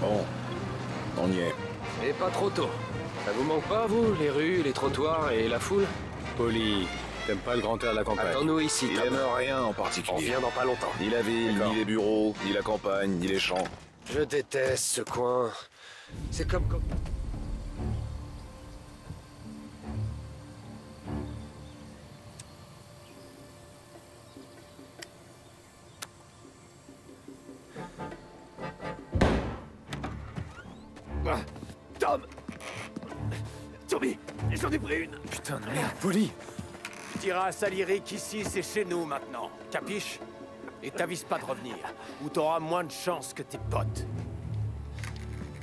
Bon, on y est. Et pas trop tôt. Ça vous manque pas, vous, les rues, les trottoirs et la foule? Poli, t'aimes pas le grand air de la campagne Attends-nous ici, Il aime rien en On particulier. revient dans pas longtemps. Ni la ville, ni les bureaux, ni la campagne, ni les champs. Je déteste ce coin. C'est comme... Tom Tommy, j'en ai pris une Putain de merde, Poli Tu diras à Salieri qu'ici c'est chez nous maintenant, capiche Et t'avises pas de revenir, ou t'auras moins de chance que tes potes.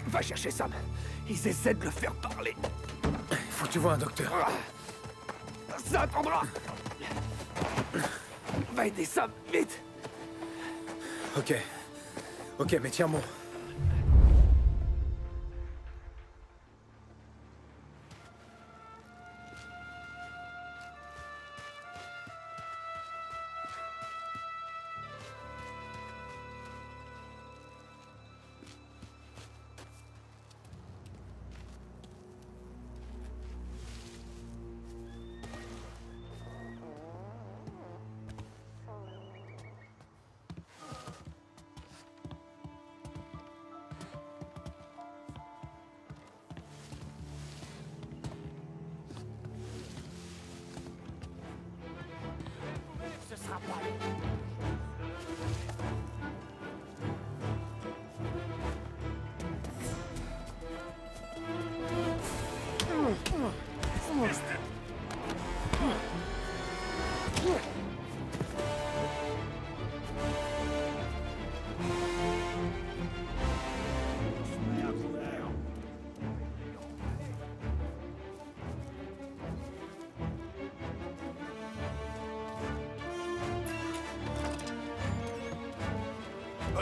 Va chercher Sam, ils essaient de le faire parler. Faut que tu vois un docteur. Ah, Ça attendra Va aider Sam, vite Ok. Ok, mais tiens bon. どうぞ。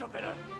Chopez-le. Je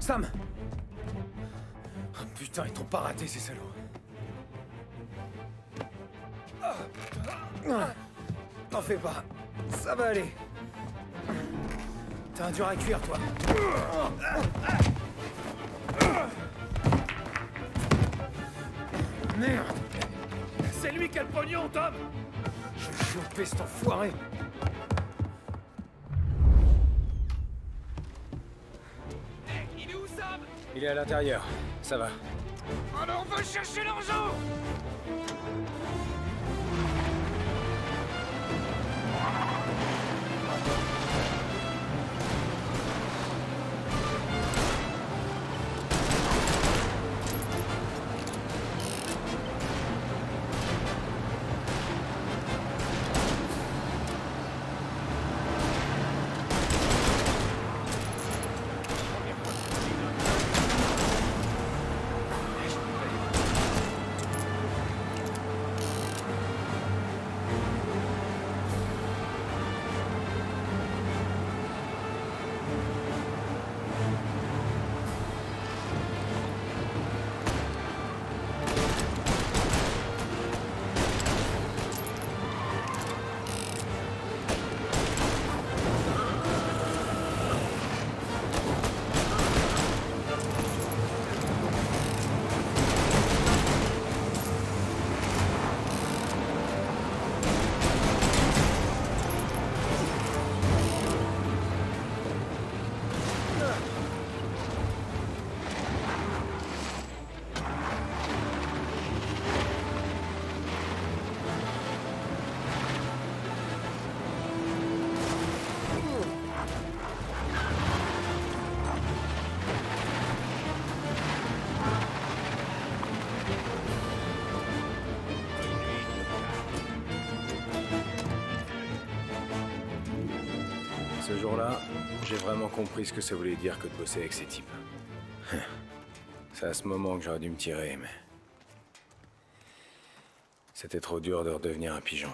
Sam oh, Putain, ils t'ont pas raté, ces salauds. T'en fais pas. Ça va aller. T'as un dur à cuire, toi. Merde. C'est lui qui a le pognon, Tom. Je vais choper cet enfoiré. Il est où, Sam? Il est à l'intérieur. Ça va. Alors on va chercher l'argent j'ai vraiment compris ce que ça voulait dire que de bosser avec ces types. C'est à ce moment que j'aurais dû me tirer, mais... C'était trop dur de redevenir un pigeon.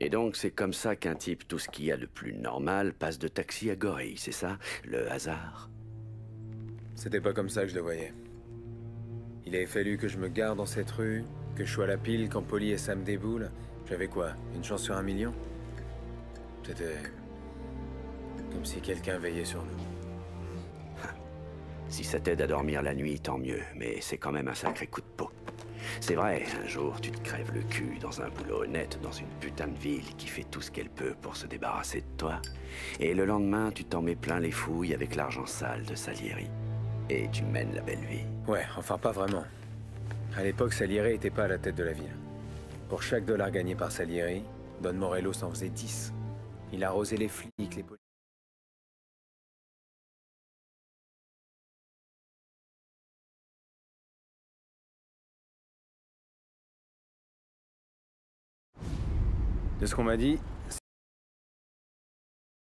Et donc, c'est comme ça qu'un type, tout ce qu'il y a de plus normal, passe de taxi à gorille, c'est ça Le hasard? C'était pas comme ça que je le voyais. Il avait fallu que je me garde dans cette rue, que je sois à la pile quand Polly et Sam déboulent. J'avais quoi Une chance sur un million? C'était... comme si quelqu'un veillait sur nous. Si ça t'aide à dormir la nuit, tant mieux, mais c'est quand même un sacré coup de peau. C'est vrai, un jour tu te crèves le cul dans un boulot honnête, dans une putain de ville qui fait tout ce qu'elle peut pour se débarrasser de toi. Et le lendemain, tu t'en mets plein les fouilles avec l'argent sale de Salieri. Et tu mènes la belle vie. Ouais, enfin pas vraiment. À l'époque, Salieri était pas à la tête de la ville. Pour chaque dollar gagné par Salieri, Don Morello s'en faisait 10. Il arrosait les flics, les policiers. De ce qu'on m'a dit,